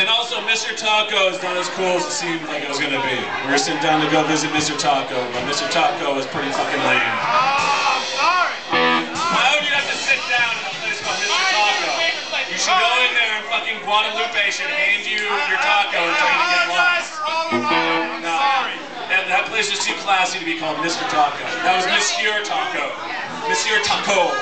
And also, Mr. Taco is not as cool as it seemed like it was gonna be. We were sitting down to go visit Mr. Taco, but Mr. Taco was pretty fucking lame. Oh, sorry. Why would you have to sit down in a place called Mr. Taco? You should go in there and fucking Guadalupe should hand you your taco and tell you to get lost. No, that, that place is too classy to be called Mr. Taco. That was Monsieur Taco. Monsieur Taco.